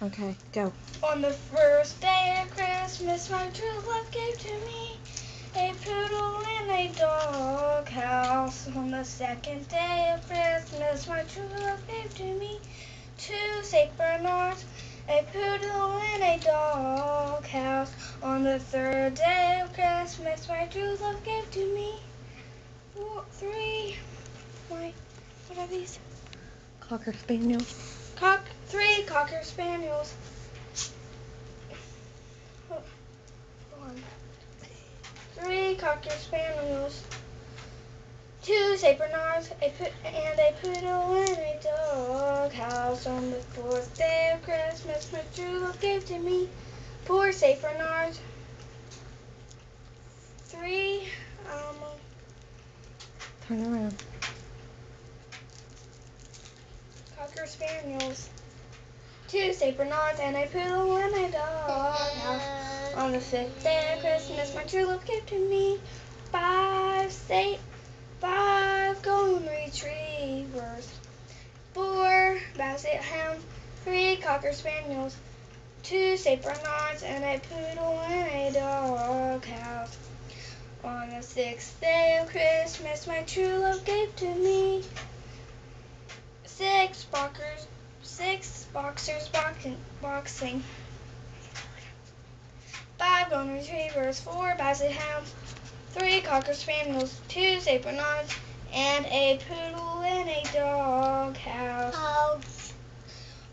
Okay, go. On the first day of Christmas, my true love gave to me a poodle and a dog house. On the second day of Christmas, my true love gave to me two Saint Bernards, a poodle and a dog house. On the third day of Christmas, my true love gave to me four, three. My, what are these? Cocker spaniels. Cock, three cocker spaniels. Three cocker spaniels. Two Saint Bernards, a put and a poodle and a dog house. On the fourth day of Christmas, my true love gave to me four Saint Bernards. Three, um, Turn around. Cocker Spaniels. Two St. Bernards and a poodle and a dog. On the fifth day of Christmas, my true love gave to me five Saint, five golden retrievers, four Basset hounds, three Cocker Spaniels, two St. Bernards and a poodle and a dog house. On the sixth day of Christmas, my true love gave to me boxers, six boxers boxing, boxing, five golden retrievers, four basset hounds, three cocker spaniels, two Saint Bernards, and a poodle and a dog house.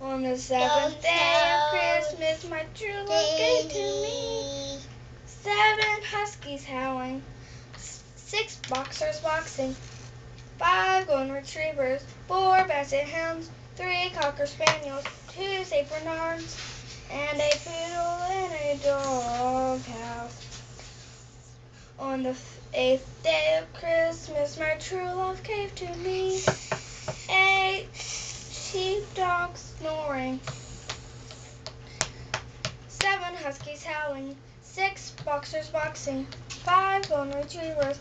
On the seventh day of Christmas, my true love gave to me. Seven huskies howling, six boxers boxing, five golden retrievers, four basset hounds, three cocker spaniels, two St. Bernards, and a poodle and a dog house. On the eighth day of Christmas, my true love gave to me eight sheepdogs snoring, seven huskies howling, six boxers boxing, five golden retrievers,